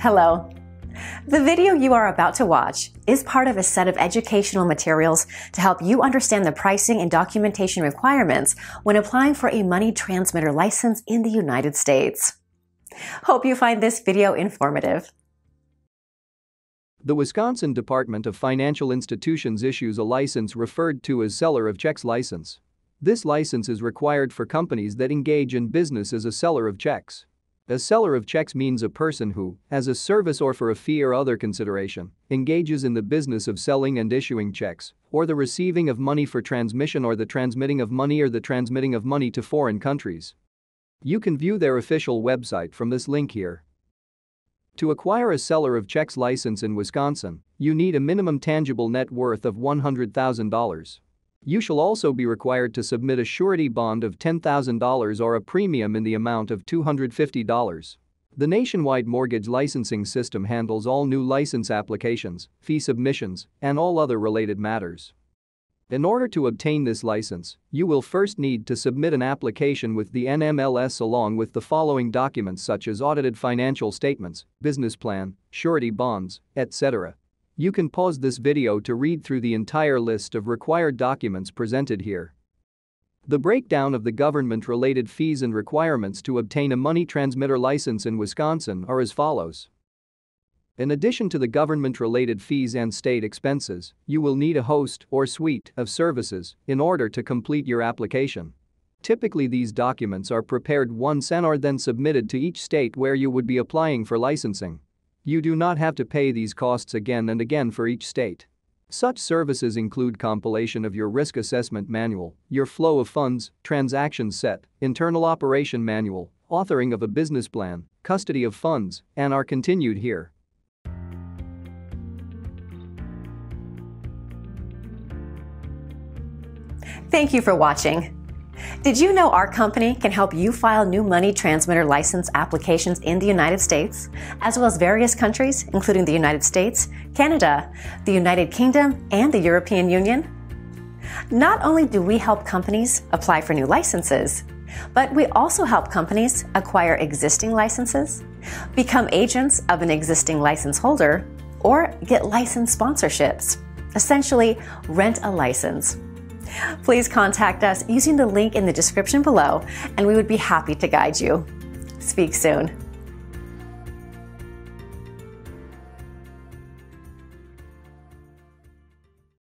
Hello. The video you are about to watch is part of a set of educational materials to help you understand the pricing and documentation requirements when applying for a money transmitter license in the United States. Hope you find this video informative. The Wisconsin Department of Financial Institutions issues a license referred to as Seller of Checks license. This license is required for companies that engage in business as a seller of checks. A seller of checks means a person who, as a service or for a fee or other consideration, engages in the business of selling and issuing checks, or the receiving of money for transmission or the transmitting of money or the transmitting of money to foreign countries. You can view their official website from this link here. To acquire a seller of checks license in Wisconsin, you need a minimum tangible net worth of $100,000. You shall also be required to submit a surety bond of $10,000 or a premium in the amount of $250. The nationwide mortgage licensing system handles all new license applications, fee submissions, and all other related matters. In order to obtain this license, you will first need to submit an application with the NMLS along with the following documents such as audited financial statements, business plan, surety bonds, etc. You can pause this video to read through the entire list of required documents presented here. The breakdown of the government-related fees and requirements to obtain a money transmitter license in Wisconsin are as follows. In addition to the government-related fees and state expenses, you will need a host or suite of services in order to complete your application. Typically these documents are prepared once and are then submitted to each state where you would be applying for licensing. You do not have to pay these costs again and again for each state. Such services include compilation of your risk assessment manual, your flow of funds, transactions set, internal operation manual, authoring of a business plan, custody of funds, and are continued here. Thank you for watching. Did you know our company can help you file new money transmitter license applications in the United States, as well as various countries, including the United States, Canada, the United Kingdom, and the European Union? Not only do we help companies apply for new licenses, but we also help companies acquire existing licenses, become agents of an existing license holder, or get license sponsorships. Essentially, rent a license. Please contact us using the link in the description below, and we would be happy to guide you. Speak soon.